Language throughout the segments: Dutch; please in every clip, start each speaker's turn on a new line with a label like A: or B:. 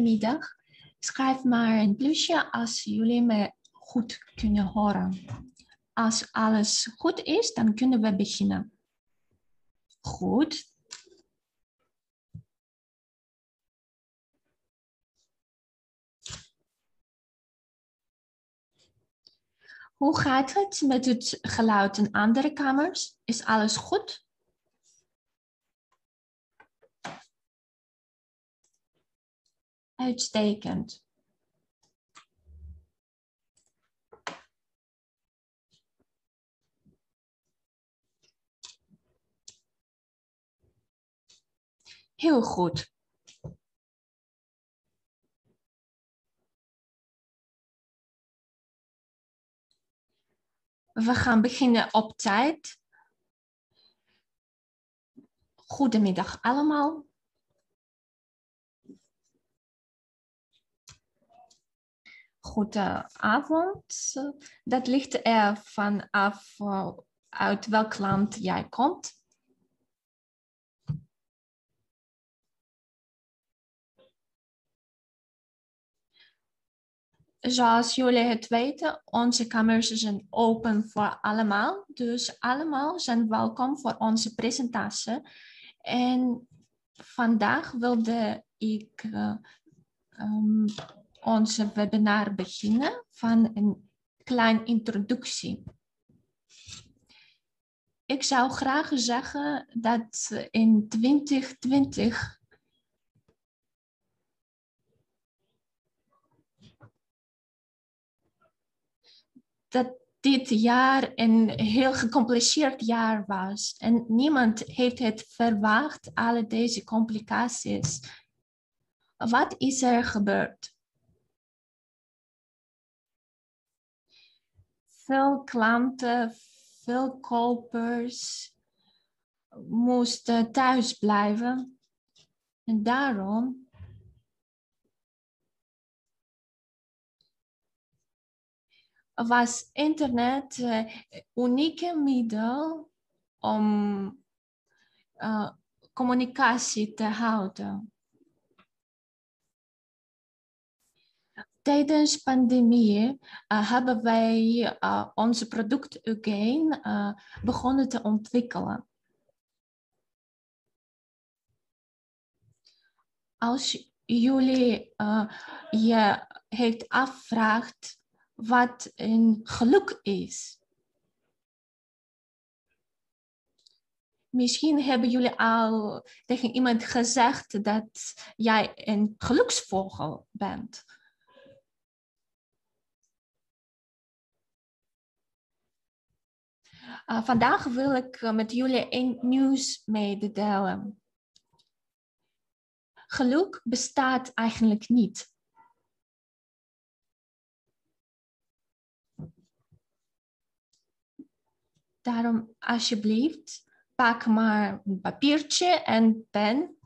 A: middag. Schrijf maar een plusje als jullie me goed kunnen horen. Als alles goed is, dan kunnen we beginnen. Goed. Hoe gaat het met het geluid in andere kamers? Is alles goed? Uitstekend. Heel goed. We gaan beginnen op tijd. Goedemiddag allemaal. Goedenavond. Dat ligt er vanaf uit welk land jij komt. Zoals jullie het weten, onze kamers zijn open voor allemaal. Dus allemaal zijn welkom voor onze presentatie. En vandaag wilde ik uh, um, onze webinar beginnen van een kleine introductie. Ik zou graag zeggen dat in 2020 dat dit jaar een heel gecompliceerd jaar was. En niemand heeft het verwacht, alle deze complicaties. Wat is er gebeurd? Veel klanten, veel kopers moesten thuis blijven. En daarom was internet uh, unieke middel om uh, communicatie te houden. Tijdens pandemie uh, hebben wij onze product again begonnen te ontwikkelen. Als jullie je heeft afvraagt wat een geluk is. Misschien hebben jullie al tegen iemand gezegd dat jij een geluksvogel bent. Uh, vandaag wil ik met jullie een nieuws mededelen. Geluk bestaat eigenlijk niet. Daarom alsjeblieft, pak maar een papiertje en pen.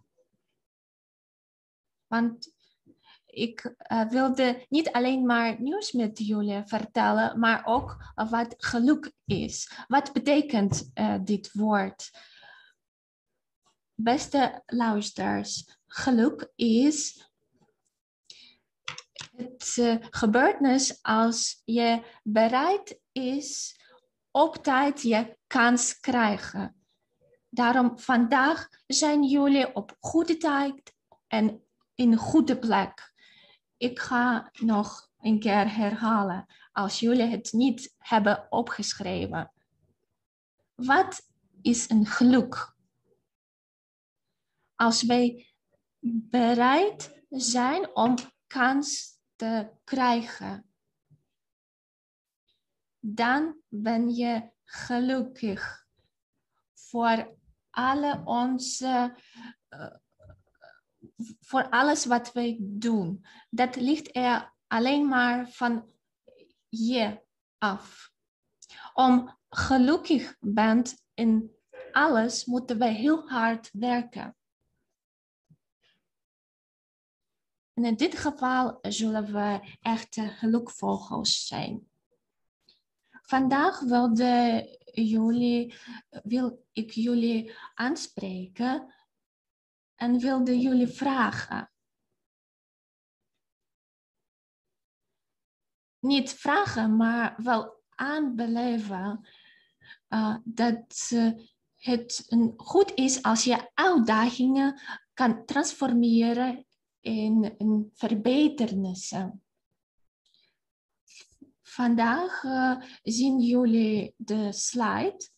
A: Want ik uh, wilde niet alleen maar nieuws met jullie vertellen, maar ook wat geluk is. Wat betekent uh, dit woord? Beste luisteraars, geluk is het gebeurtenis als je bereid is op tijd je kans krijgen. Daarom vandaag zijn jullie op goede tijd en in goede plek. Ik ga nog een keer herhalen als jullie het niet hebben opgeschreven. Wat is een geluk? Als wij bereid zijn om kans te krijgen dan ben je gelukkig voor alle onze, uh, voor alles wat wij doen. Dat ligt er alleen maar van je af. Om gelukkig bent in alles moeten wij heel hard werken. En in dit geval zullen we echte gelukvogels zijn. Vandaag wilde jullie, wil ik jullie aanspreken en wilde jullie vragen. Niet vragen, maar wel aanbeleven eh, dat eh, het goed is als je uitdagingen kan transformeren in, in verbeternissen. Vandaag eh, zien jullie de slide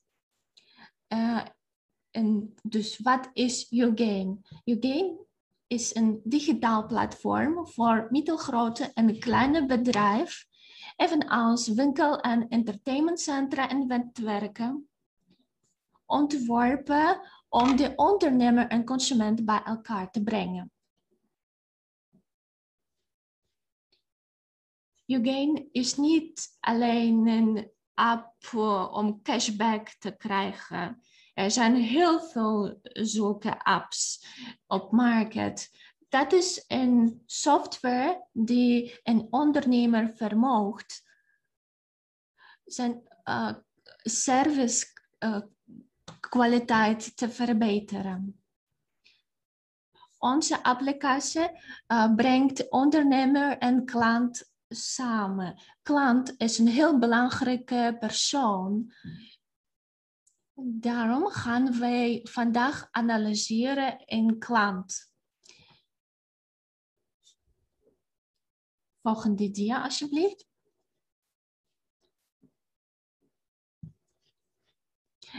A: en dus wat is YouGain? YouGain is een digitaal platform voor middelgrote en kleine bedrijven, evenals winkel- en entertainmentcentra en netwerken, ontworpen om de ondernemer en consument bij elkaar te brengen. YouGain is niet alleen een app om cashback te krijgen. Er zijn heel veel zulke apps op markt. Dat is een software die een ondernemer vermoogt zijn uh, service uh, kwaliteit te verbeteren. Onze applicatie uh, brengt ondernemer en klant samen. Klant is een heel belangrijke persoon Daarom gaan wij vandaag analyseren in klant. Volgende dia alsjeblieft.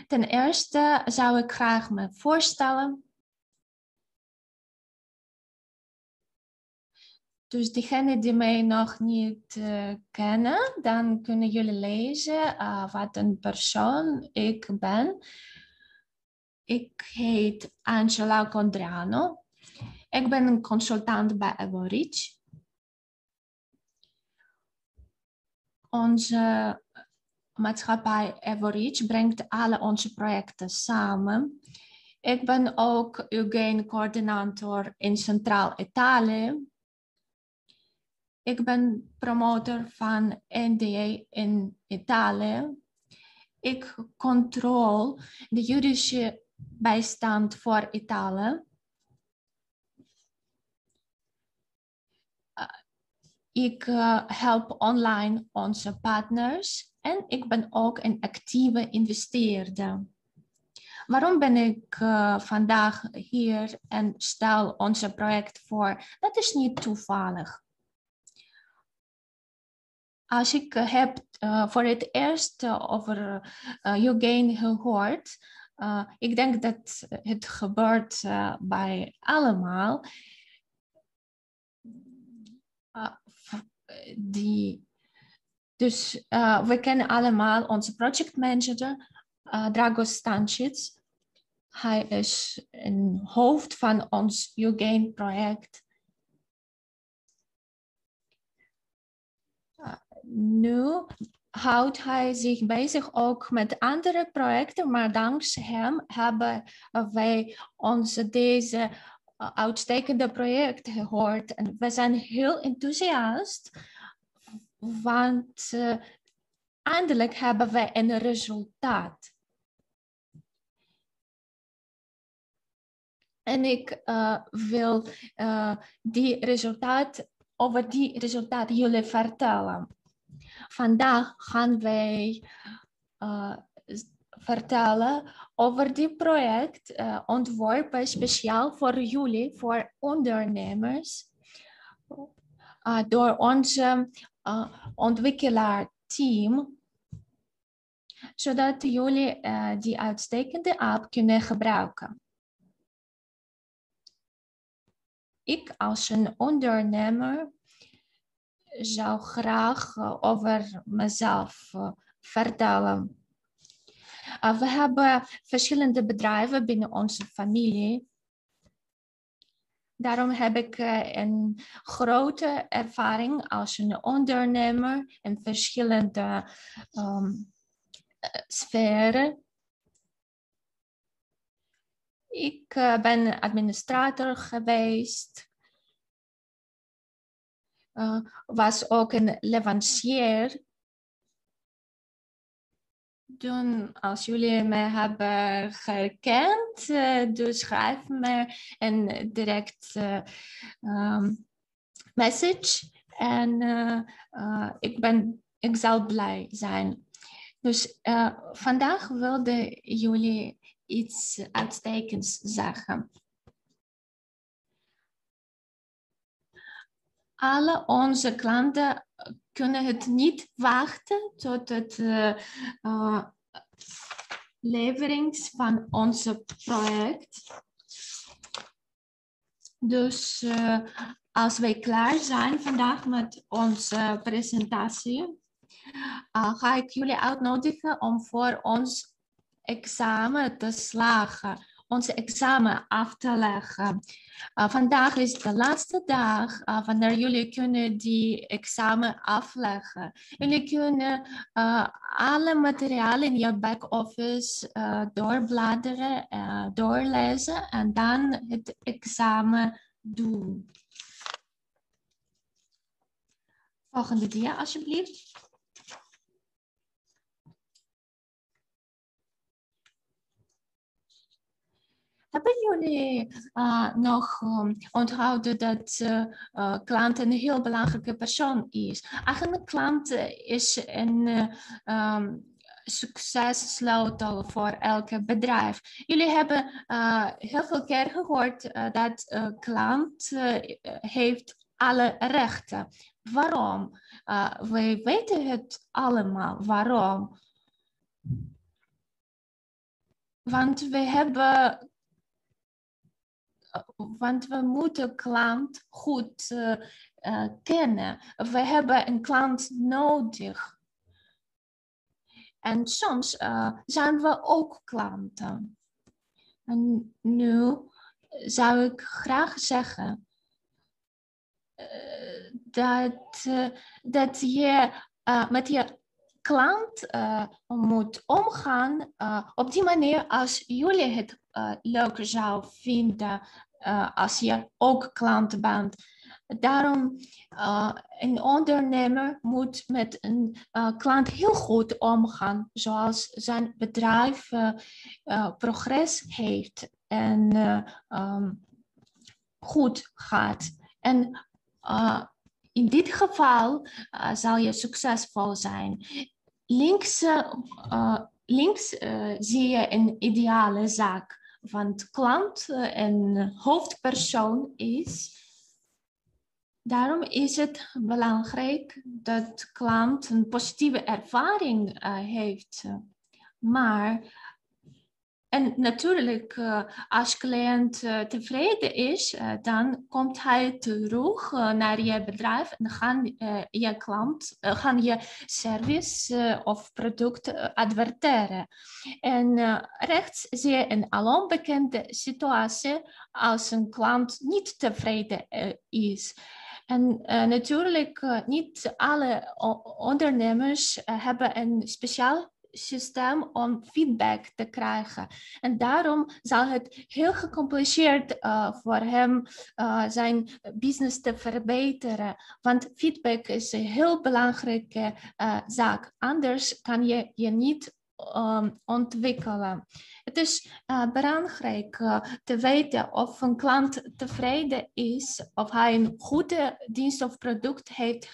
A: Ten eerste zou ik graag me voorstellen Dus diegenen die mij nog niet uh, kennen, dan kunnen jullie lezen uh, wat een persoon ik ben. Ik heet Angela Condrano. Ik ben een consultant bij Evorich. Onze maatschappij Evorich brengt alle onze projecten samen. Ik ben ook Eugene-coördinator in Centraal Italië. Ik ben promotor van NDA in Italië. Ik controle de juridische bijstand voor Italië. Uh, ik uh, help online onze partners en ik ben ook een actieve investeerder. Waarom ben ik uh, vandaag hier en stel onze project voor? Dat is niet toevallig als ik heb uh, voor het eerst uh, over uh, Eugene gehoord, ik denk dat het gebeurt bij allemaal. die, dus we kennen allemaal onze projectmanager, Drago Stancic. Hij is een hoofd van ons Eugene nu houdt hij zich bezig ook met andere projecten, maar dankzij hem hebben wij onze deze uh, uitstekende project gehoord. En we zijn heel enthousiast, want uh, eindelijk hebben wij een resultaat. En ik uh, wil die resultaat, over die resultaat jullie vertellen. Vandaag gaan wij uh, vertellen over dit project uh, ontworpen speciaal voor jullie, voor ondernemers, uh, door onze ontwikkelaarteam, zodat jullie die uitstekende app kunnen gebruiken. Ik als een ondernemer zou graag eh, over mezelf eh, vertellen. Eh, we hebben verschillende bedrijven binnen onze familie. Daarom heb ik een grote ervaring als een ondernemer in verschillende um, sferen. Ik ben administrator geweest uh, was ook een leverancier. Toen, als jullie me hebben gekend, uh, dus schrijf me een direct um, message En ik, ben, ik zal blij zijn. Dus vandaag wilde jullie iets uitstekends zeggen. Alle onze klanten kunnen het niet wachten tot het uh, uh, leverings van onze project. Dus uh, als wij klaar zijn vandaag met onze presentatie, ga ik jullie uitnodigen om voor ons examen te slagen, onze examen af te leggen. Uh, vandaag is de laatste dag uh, wanneer jullie kunnen die examen afleggen. Jullie kunnen uh, alle materialen in je back-office doorbladeren, doorlezen en dan het examen doen. Volgende dia alsjeblieft. Hebben jullie uh, nog um, onthouden dat uh, klant een heel belangrijke persoon is? Eigenlijk klant is een um, successleutel voor elke bedrijf. Jullie hebben heel veel keer gehoord dat klant heeft alle rechten. Waarom? wij weten het allemaal. Waarom? Want we hebben want we moeten klant goed uh, uh, kennen. We hebben een klant nodig. En soms uh, zijn we ook klanten. En nu zou ik graag zeggen dat, dat je met je klant uh, moet omgaan uh, op die manier als jullie het uh, leuk zou vinden als je ook klant bent. Daarom, een ondernemer moet met een klant heel goed omgaan, zoals zijn bedrijf progress heeft en um, goed gaat. En in dit geval uh, zal je succesvol zijn. Links, uh, links uh, zie je een ideale zaak. Want klant een hoofdpersoon is. Daarom is het belangrijk dat klant een positieve ervaring heeft. Maar en natuurlijk, uh, als cliënt uh, tevreden is, uh, dan komt hij terug naar je bedrijf en gaan je klant, gaan je service of product adverteren. En rechts zie je een alom bekende situatie als een klant niet tevreden is. En natuurlijk, niet alle ondernemers hebben een speciaal systeem om feedback te krijgen. En daarom zal het heel gecompliceerd uh, voor hem uh, zijn business te verbeteren. Want feedback is een heel belangrijke uh, zaak. Anders kan je je niet um, ontwikkelen. Het is uh, belangrijk uh, te weten of een klant tevreden is, of hij een goede dienst of product heeft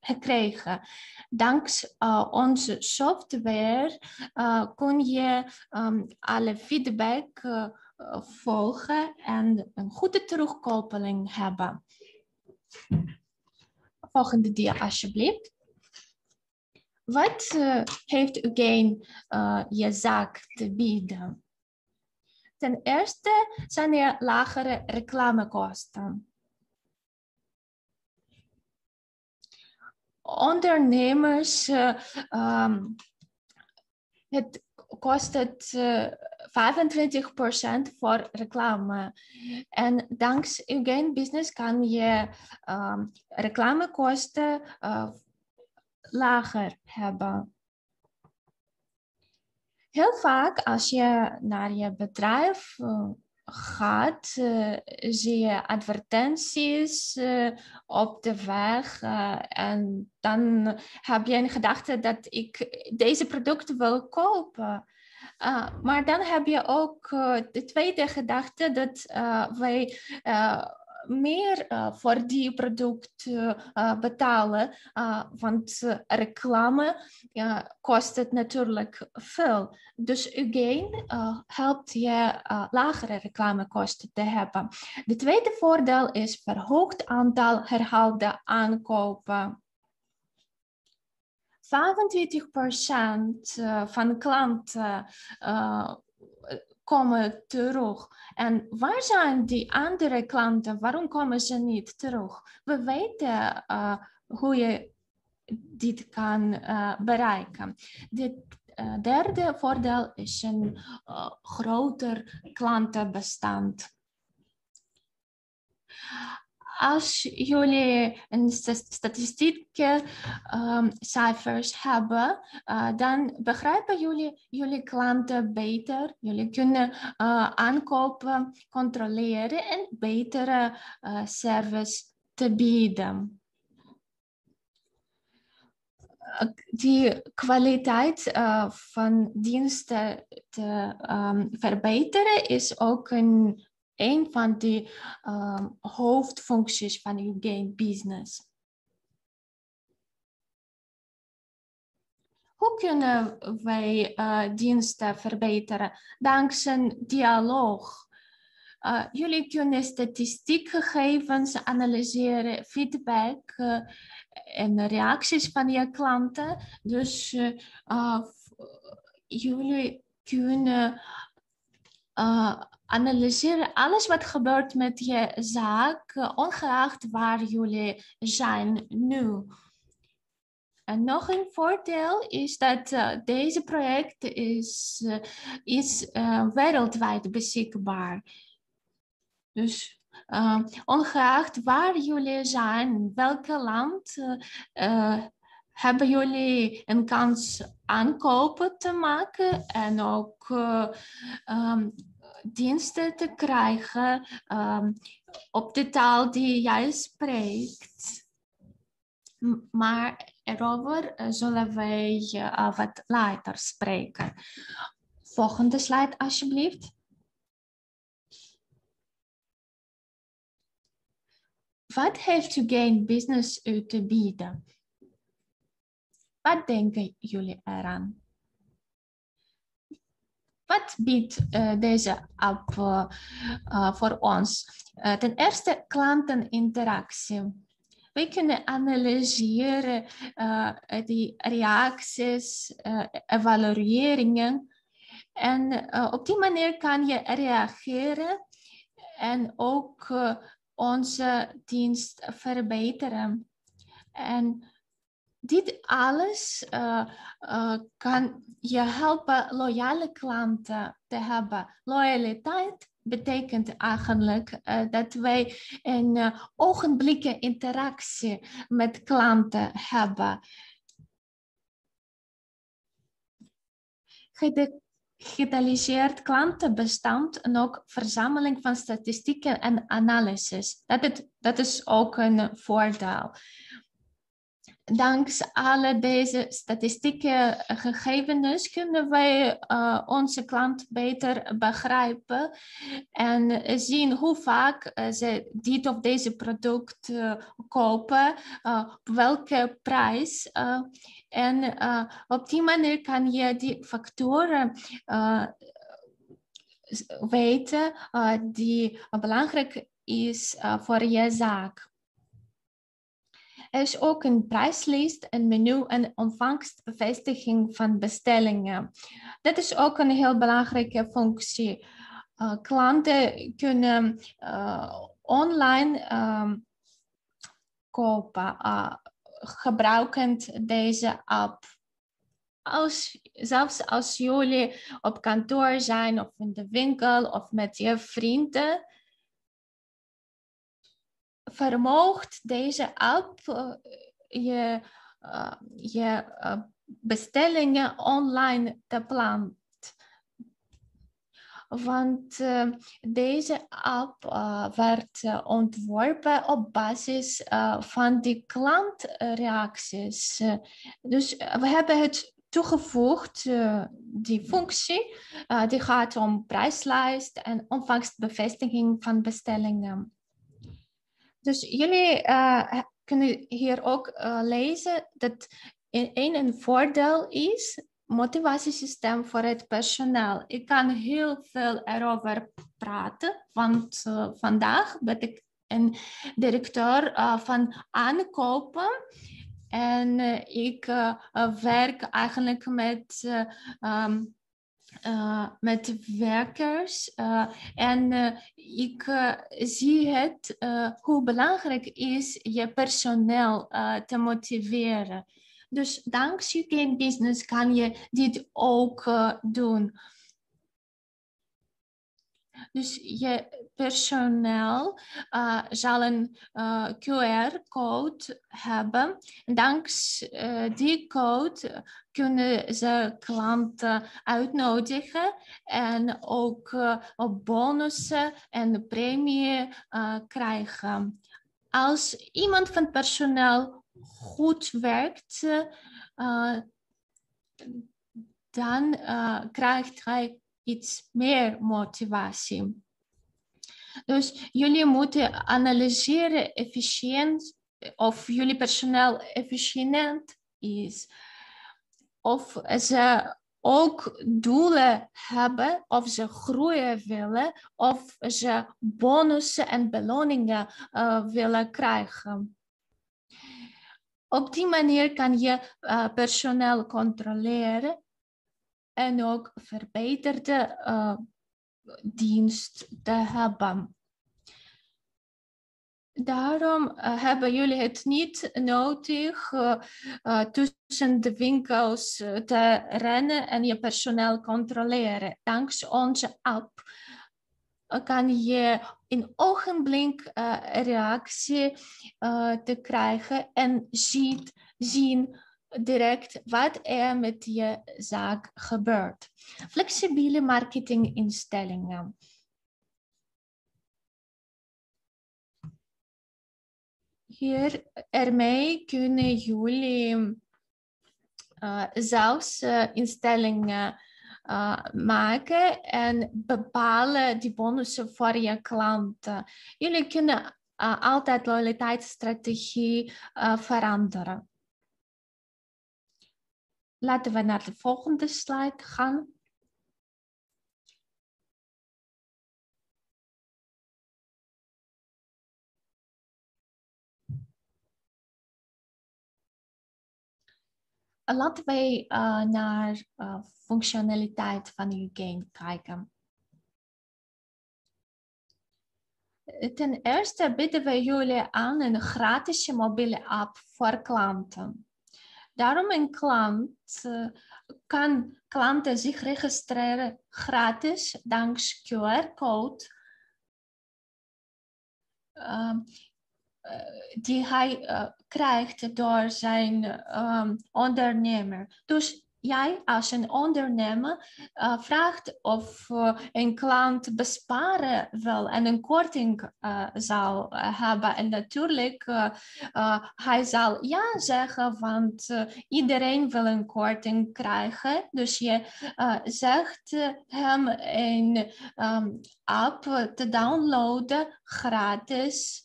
A: gekregen. Dankzij uh, onze software kun je um, alle feedback volgen en een goede terugkoppeling hebben. Volgende dia alsjeblieft. Wat uh, heeft uh, je zaak te bieden? Ten eerste zijn er lagere reclamekosten. Ondernemers, uh, het kost het 25% voor reclame. En dankzij Again Business kan je um, reclamekosten lager hebben. Heel vaak als je naar je bedrijf uh, gaat, uh, zie je advertenties uh, op de weg en dan heb je een gedachte dat ik deze producten wil kopen. maar dan heb je ook de tweede gedachte dat wij meer uh, voor die product uh, betalen, want reclame kost het natuurlijk veel. Dus Ugain helpt je lagere reclamekosten te hebben. De tweede voordeel is verhoogd aantal herhaalde aankopen. 25% van klanten komen terug. En waar zijn die andere klanten? Waarom komen ze niet terug? We weten uh, hoe je dit kan uh, bereiken. Dit uh, derde voordeel is een groter klantenbestand als jullie een statistieke um, cijfers hebben, uh, dan begrijpen jullie jullie klanten beter. Jullie kunnen uh, aankopen, controleren en betere uh, service te bieden. Die kwaliteit van diensten te um, verbeteren is ook een een van de um, hoofdfuncties van uw game business. Hoe kunnen wij uh, diensten verbeteren? Dankzij dialoog. Uh, jullie kunnen statistiekgegevens analyseren, feedback uh, en reacties van je klanten. Dus jullie kunnen analyseer alles wat gebeurt met je zaak, ongeacht waar jullie zijn nu. En nog een voordeel is dat uh, deze project is, uh, is uh, wereldwijd beschikbaar. Dus ongeacht waar jullie zijn, welke land, hebben jullie een kans aankopen te maken en ook um, diensten te krijgen um, op de taal die jij spreekt. Maar erover uh, zullen wij uh, wat later spreken. Volgende slide alsjeblieft. Wat heeft Gain Business u te bieden? Wat denken jullie eraan? Wat biedt uh, deze app uh, uh, voor ons? ten eerste klanteninteractie. We kunnen analyseren die reacties, evalueringen. En op die manier kan je reageren en ook onze dienst verbeteren. En dit alles uh, uh, kan je helpen loyale klanten te hebben. Loyaliteit betekent eigenlijk uh, dat wij een ogenblikken interactie met klanten hebben. Gedetaliseerd klantenbestand en ook verzameling van statistieken en analyses. Dat, het, dat is ook een voordeel dankzij alle deze statistieke gegevens kunnen wij uh, onze klant beter begrijpen en zien hoe vaak uh, ze dit of deze product kopen, op welke prijs. en op die manier kan je die factoren weten die belangrijk is voor je zaak. Er is ook een prijslijst, een menu en ontvangstbevestiging van bestellingen. Dat is ook een heel belangrijke functie. Uh, klanten kunnen uh, online um, kopen, uh, gebruikend deze app. Als, zelfs als jullie op kantoor zijn of in de winkel of met je vrienden, vermoogt deze app uh, je, uh, je uh, bestellingen online te plannen. Want deze app werd ontworpen op basis van die klantreacties. dus we hebben het toegevoegd, die functie. die gaat om prijslijst en ontvangstbevestiging van bestellingen. Dus jullie uh, kunnen hier ook uh, lezen dat één een voordeel is motivatiesysteem voor het personeel. Ik kan heel veel erover praten, want uh, vandaag ben ik een directeur van aankopen. En ik werk eigenlijk met, um, met werkers. en ik zie het hoe belangrijk is je personeel te motiveren. Dus dankzij Game Business kan je dit ook uh, doen. Dus je personeel uh, zal een uh, QR-code hebben. Dankzij die code kunnen ze klanten uitnodigen en ook bonussen en premie krijgen. Als iemand van personeel goed werkt, dan krijgt hij iets meer motivatie. Dus jullie moeten analyseren of jullie personeel efficiënt is. Of ze ook doelen hebben, of ze groeien willen, of ze bonussen en beloningen uh, willen krijgen. Op die manier kan je uh, personeel controleren en ook verbeterde uh, dienst te hebben. Daarom uh, hebben jullie het niet nodig tussen de winkels te rennen en je personeel controleren. Dankzij onze app kan je in ogenblik reactie te krijgen en ziet, zien direct wat er met je zaak gebeurt. Flexibele marketinginstellingen. Hier ermee kunnen jullie uh, zelfs instellingen uh, maken en bepalen die bonussen voor je klanten. Jullie kunnen uh, altijd loyaliteitsstrategie veranderen. Laten we naar de volgende slide gaan. laten wij uh, naar uh, functionaliteit van uw game kijken. Ten eerste bieden we jullie aan een gratis mobiele app voor klanten. Daarom een klant uh, kan klanten zich registreren gratis dankzij QR-code. Uh, die hij uh, krijgt door zijn um, ondernemer. Dus jij als een ondernemer uh, vraagt of uh, een klant besparen wil en een korting uh, zal hebben. En natuurlijk, hij zal ja zeggen, want iedereen wil een korting krijgen. Dus je zegt hem een um, app te downloaden gratis.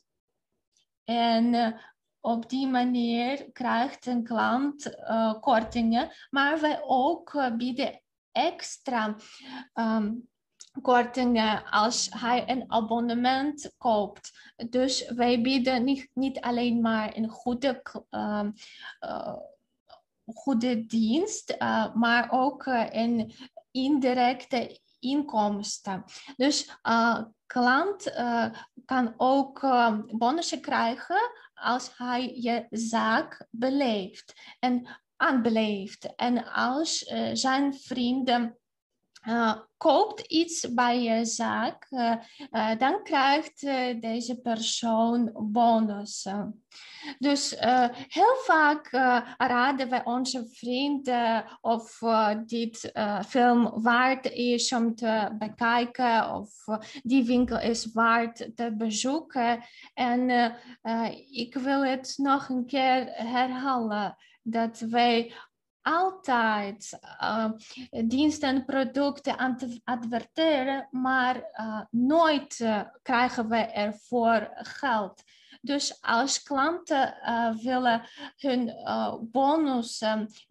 A: En op die manier krijgt een klant uh, kortingen, maar wij ook uh, bieden extra um, kortingen als hij een abonnement koopt. Dus wij bieden niet, niet alleen maar een goede, uh, goede dienst, maar ook een indirecte inkomsten. Dus klant kan ook bonussen krijgen als hij je zaak beleeft en aanbeleeft. En als uh, zijn vrienden uh, koopt iets bij je zaak, uh, uh, dan krijgt deze persoon bonussen. Dus heel vaak raden we onze vrienden of dit film waard is om te bekijken of die winkel is waard te bezoeken. En ik wil het nog een keer herhalen dat wij altijd uh, diensten en producten aan te adverteren, maar uh, nooit uh, krijgen we ervoor geld. Dus als klanten willen hun bonus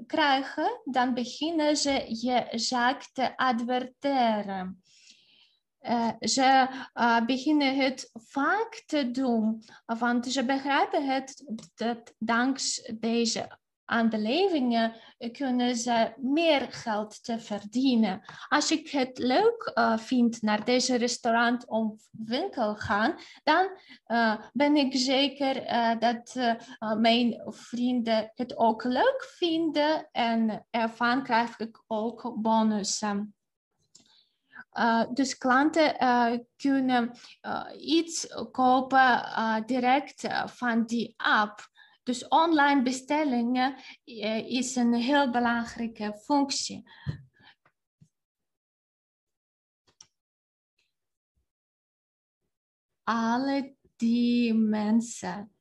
A: krijgen, dan beginnen ze je zaak te adverteren. Uh, ze beginnen het vaak te doen, want ze begrijpen het dat dankzij deze aan kunnen ze meer geld te verdienen. Als ik het leuk uh, vind naar deze restaurant of winkel gaan, dan uh, ben ik zeker uh, dat mijn vrienden het ook leuk vinden en ervan krijg ik ook bonussen. Dus klanten kunnen iets kopen direct van die app. Dus online bestellingen uh, is een heel belangrijke functie. Alle die mensen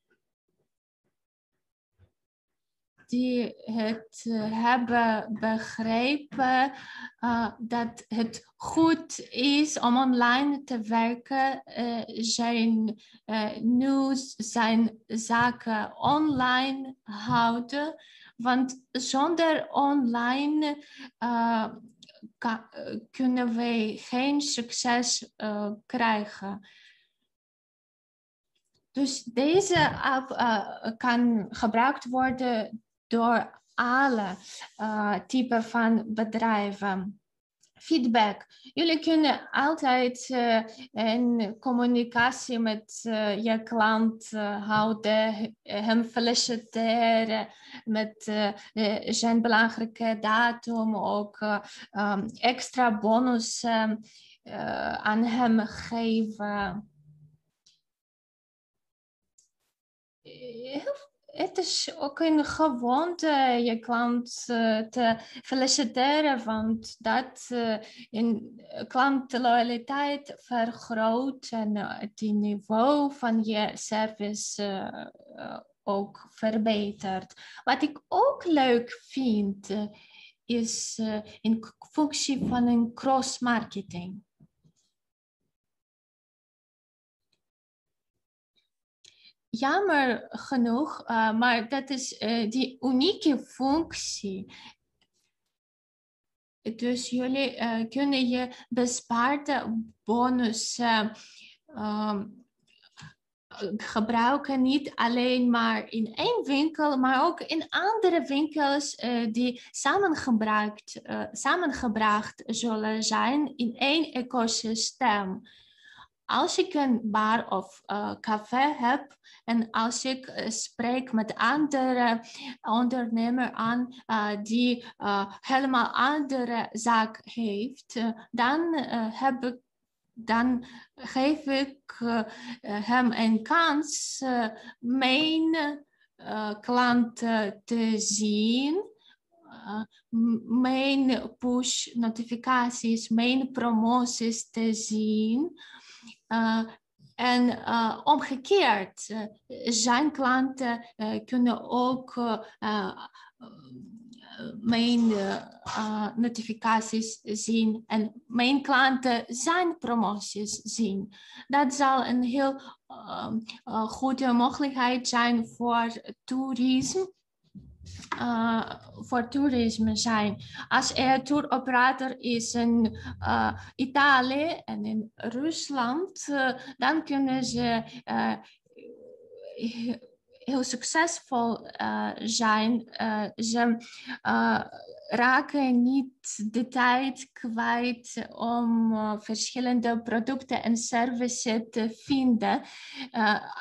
A: die het uh, hebben begrepen uh, dat het goed is om online te werken, uh, zijn nu zijn zaken online houden. Want zonder online kunnen wij geen succes krijgen. Dus deze app kan gebruikt worden door alle uh, typen van bedrijven. Feedback. Jullie kunnen altijd uh, in communicatie met uh, je klant houden, hem feliciteren met zijn belangrijke datum, ook um, extra bonus aan hem geven. Heel het is ook een gewoonte je klant uh, te feliciteren, want dat uh, in klantloyaliteit vergroot en het niveau van je service ook verbetert. Wat ik ook leuk vind, is in functie van een cross-marketing. Jammer genoeg, uh, maar dat is uh, die unieke functie. Dus jullie uh, kunnen je bespaarde bonussen um, gebruiken, niet alleen maar in één winkel, maar ook in andere winkels die samengebracht, samengebracht zullen zijn in één ecosysteem als ik een bar of uh, café heb en als ik uh, spreek met andere ondernemer aan uh, die helemaal andere zaak heeft, dan heb ik dan geef ik hem een kans mijn klanten te zien. mijn push notificaties, mijn promoties te zien. Uh, en uh, omgekeerd, uh, zijn klanten kunnen ook mijn notificaties zien en mijn klanten zijn promoties zien. Dat zal een heel goede mogelijkheid zijn voor toerisme uh, voor toerisme zijn. Als er touroperator is in uh, Italië en in Rusland, uh, dan kunnen ze heel succesvol zijn. ze raken niet de tijd kwijt om verschillende producten en services te vinden.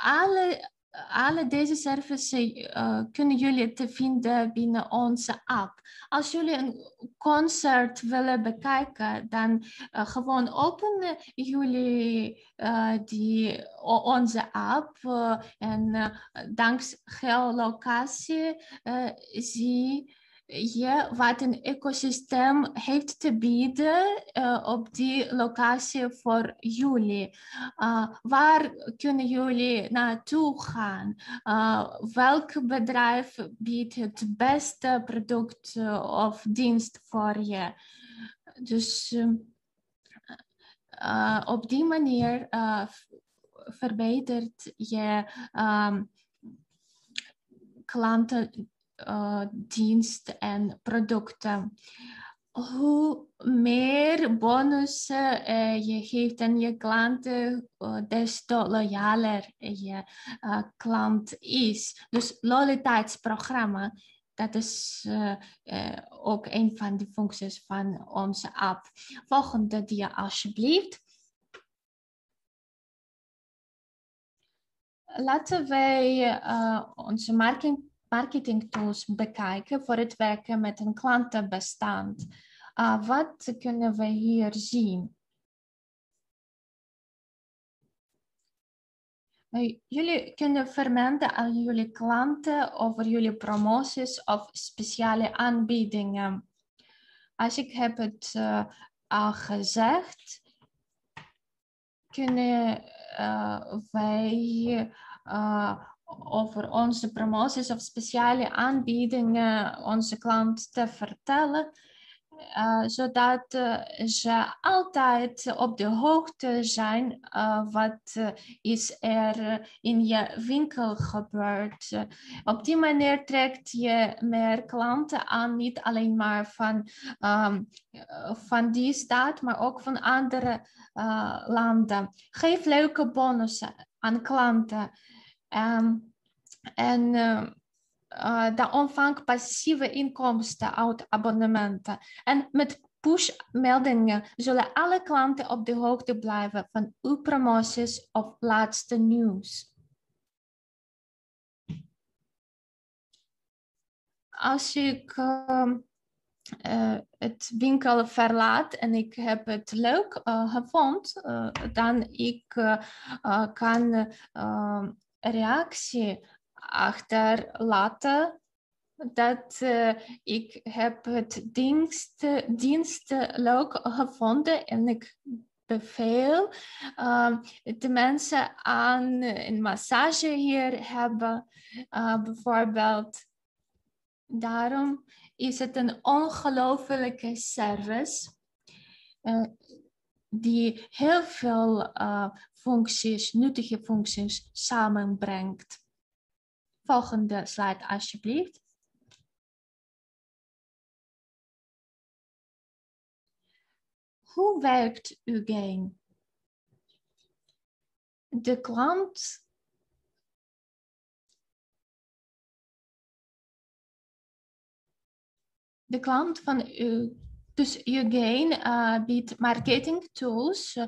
A: alle alle deze services uh, kunnen jullie te vinden binnen onze app. Als jullie een concert willen bekijken, dan uh, gewoon openen jullie uh, die, onze app en dankzij geolocatie zie je wat een ecosysteem heeft te bieden uh, op die locatie voor jullie. Uh, waar kunnen jullie naartoe gaan? Uh, welk bedrijf biedt het beste product of dienst voor je? Dus op die manier verbetert je um, klantendienst uh, en producten. Hoe meer bonussen uh, je geeft aan je klanten, uh, des te loyaler je klant is. Dus loyaliteitsprogramma dat is ook een van de functies van onze app. Volgende dia alsjeblieft. Laten wij onze marketing, marketing tools bekijken voor het werken met een klantenbestand. wat kunnen we hier zien? Jullie kunnen vermelden aan jullie klanten over jullie promoties of speciale aanbiedingen. Als ik heb het uh, al gezegd, kunnen uh, wij uh, over onze promoties of speciale aanbiedingen onze klanten vertellen. Uh, zodat uh, ze altijd op de hoogte zijn uh, wat is er in je winkel gebeurt. op die manier trekt je meer klanten aan, niet alleen maar van, um, van die staat, maar ook van andere landen. Geef leuke bonussen aan klanten. Um, en uh, dat ontvangt passieve inkomsten uit abonnementen. En met push-meldingen zullen alle klanten op de hoogte blijven van uw promoties of laatste nieuws. Als ik uh, uh, het winkel verlaat en ik heb het leuk gevonden, dan ik kan reactie achterlaten dat uh, ik heb het dienst, dienst leuk gevonden en ik beveel uh, de mensen aan een massage hier hebben uh, bijvoorbeeld. Daarom is het een ongelofelijke service uh, die heel veel functies, nuttige functies samenbrengt. Volgende slide alsjeblieft. Hoe werkt uw game? De klant de klant van uw dus Eugene uh, biedt marketing tools uh,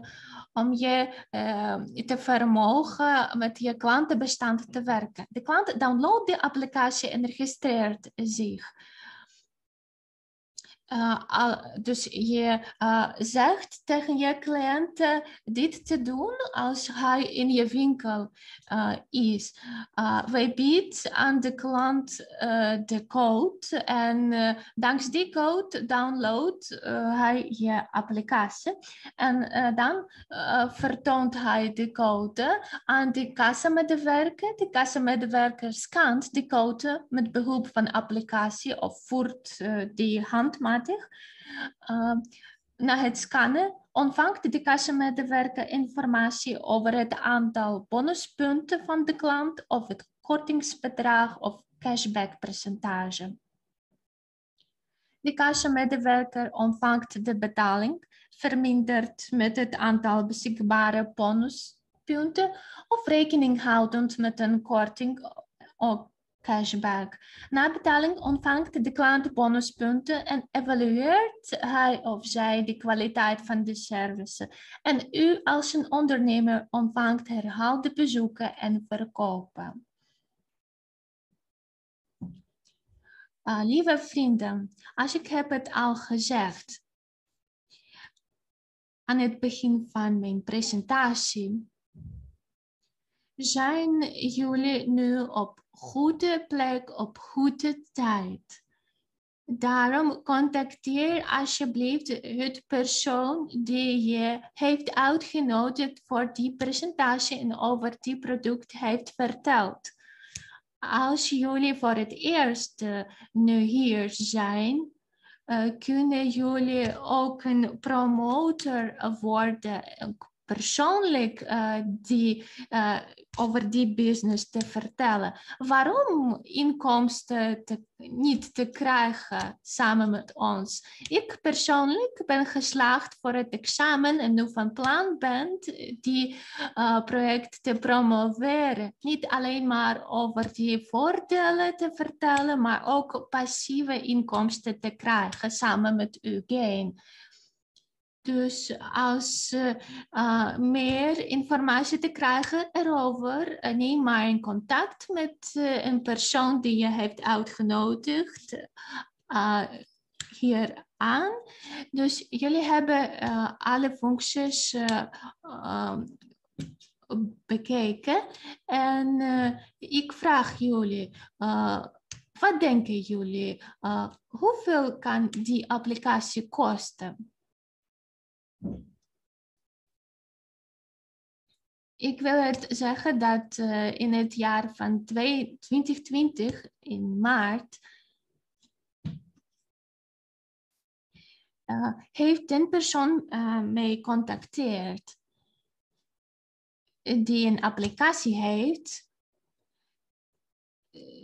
A: om je uh, te vermogen met je klantenbestand te werken. De klant downloadt de applicatie en registreert zich. Uh, dus je uh, zegt tegen je cliënt dit te doen als hij in je winkel uh, is. wij bieden aan de klant de code en dankzij die code downloadt hij je applicatie. En dan vertoont hij de code aan de kassamedewerker. De kassamedewerker scant de code met behulp van applicatie of voert die handmaat uh, na het scannen ontvangt de kassamedewerker informatie over het aantal bonuspunten van de klant of het kortingsbedrag of cashbackpercentage. De kassamedewerker ontvangt de betaling, verminderd met het aantal beschikbare bonuspunten of rekening houdend met een korting cashback. Na betaling ontvangt de klant bonuspunten en evalueert hij of zij de kwaliteit van de service. En u als een ondernemer ontvangt herhaalde bezoeken en verkopen. Uh, lieve vrienden, als ik heb het al gezegd aan het begin van mijn presentatie, zijn jullie nu op goede plek op goede tijd. Daarom contacteer alsjeblieft het persoon die je heeft uitgenodigd voor die presentatie en over die product heeft verteld. Als jullie voor het eerst nu hier zijn, uh, kunnen jullie ook een promotor worden, persoonlijk uh, die, uh, over die business te vertellen. Waarom inkomsten te, niet te krijgen samen met ons? Ik persoonlijk ben geslaagd voor het examen en nu van plan ben die uh, project te promoveren. Niet alleen maar over die voordelen te vertellen, maar ook passieve inkomsten te krijgen samen met uw gain. Dus als uh, meer informatie te krijgen erover, uh, neem maar in contact met uh, een persoon die je hebt uitgenodigd hier aan. Dus jullie hebben alle functies bekeken. En ik vraag jullie, wat denken jullie? hoeveel kan die applicatie kosten? Ik wil het zeggen dat uh, in het jaar van 2020, in maart, uh, heeft een persoon uh, mij contacteerd die een applicatie heeft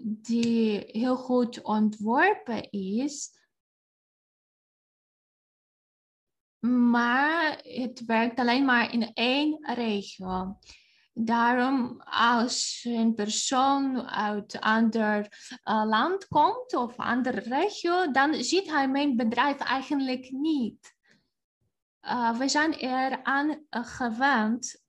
A: die heel goed ontworpen is maar het werkt alleen maar in één regio. Daarom, als een persoon uit een ander uh, land komt of een andere regio, dan ziet hij mijn bedrijf eigenlijk niet. Uh, we zijn eraan uh, gewend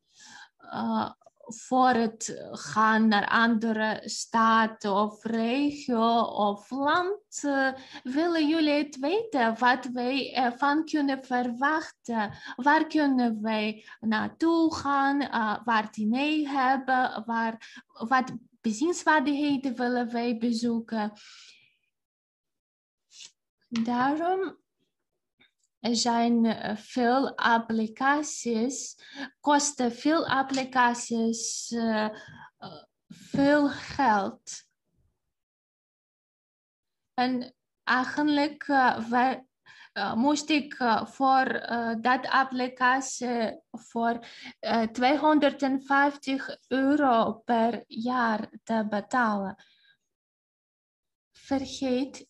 A: voor het gaan naar andere staten of regio of land, uh, willen jullie het weten wat wij ervan kunnen verwachten. Waar kunnen wij naartoe gaan, uh, waar diner hebben, waar, wat bezienswaardigheden willen wij bezoeken. Daarom zijn eh, veel applicaties, kosten veel applicaties uh, veel geld. En eigenlijk uh, moest ik voor dat applicatie voor 250 euro per jaar te betalen. Vergeet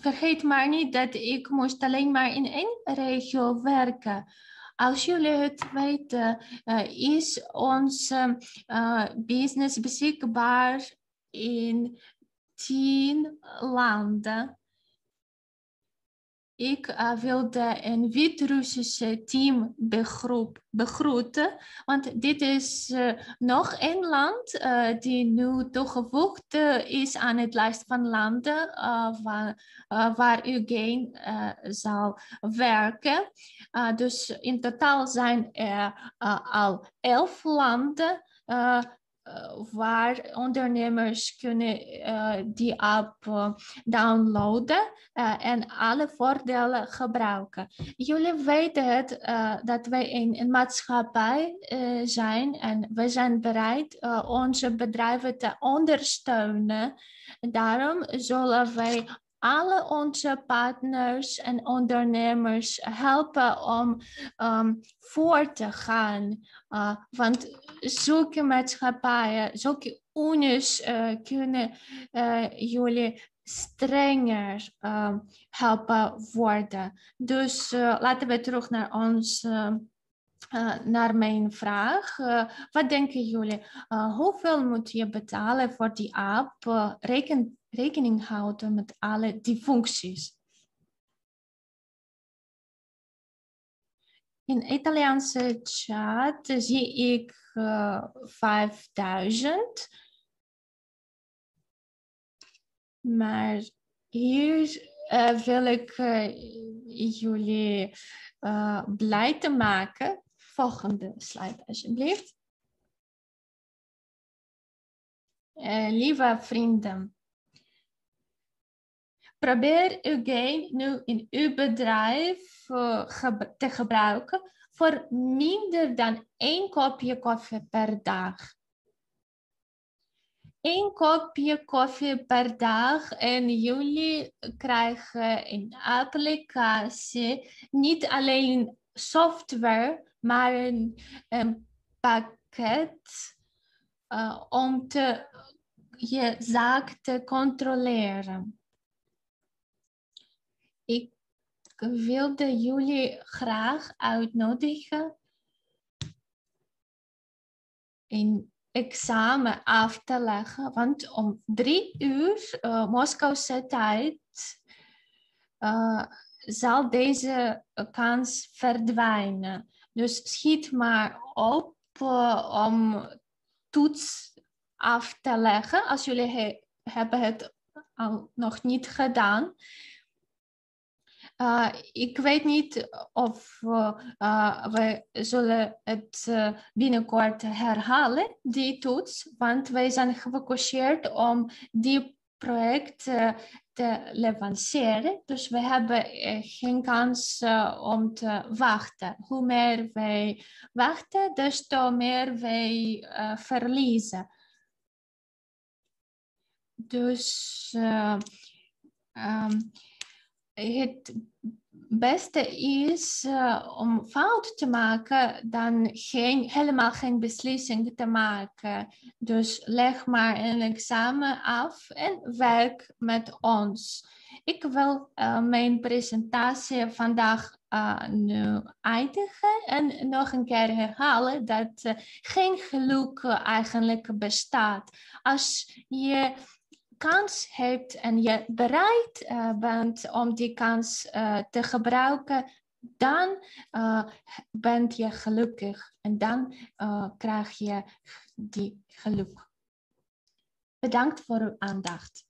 A: vergeet maar niet dat ik moest alleen maar in één regio werken. Als jullie het weten, uh, is onze uh, business beschikbaar in tien landen. Ik uh, wilde een Wit-Russische team begroeten, want dit is uh, nog een land uh, die nu toegevoegd is aan het lijst van landen waar, waar Eugene zal werken. dus in totaal zijn er al elf landen waar ondernemers kunnen uh, die app uh, downloaden en alle voordelen gebruiken. Jullie weten dat wij in een maatschappij zijn en we zijn bereid onze bedrijven te ondersteunen. Daarom zullen wij alle onze partners en ondernemers helpen om um, voor te gaan. Uh, want zulke maatschappijen, zulke unies uh, kunnen uh, jullie strenger um, helpen worden. Dus laten we terug naar ons. Uh, naar mijn vraag. Wat denken jullie? Hoeveel moet je betalen voor die app? reken, rekening houden met alle die functies. In Italiaanse chat zie ik uh, 5000. Maar hier uh, wil ik uh, jullie blij te maken. Volgende slide alsjeblieft. lieve vrienden, Probeer uw game nu in uw bedrijf uh, te gebruiken voor minder dan één kopje koffie per dag. Eén kopje koffie per dag en jullie krijgen een applicatie, niet alleen software, maar een, pakket uh, om te, je zaak te controleren. Ik wilde jullie graag uitnodigen in examen af te leggen, want om drie uur uh, Moskouse tijd uh, zal deze kans verdwijnen. Dus schiet maar op uh, om toets af te leggen als jullie he hebben het al nog niet gedaan. Uh, ik weet niet of uh, we zullen het binnenkort herhalen, die toets, want wij zijn gefocust om die project te lanceren. Dus we hebben geen kans om te wachten. Hoe meer wij wachten, des te meer wij verliezen. Dus um, het beste is uh, om fout te maken dan geen, helemaal geen beslissing te maken. Dus leg maar een examen af en werk met ons. Ik wil uh, mijn presentatie vandaag uh, nu eindigen en nog een keer herhalen dat geen geluk eigenlijk bestaat. Als je kans hebt en je bereid uh, bent om die kans uh, te gebruiken, dan uh, bent je gelukkig en dan krijg je die geluk. Bedankt voor uw aandacht.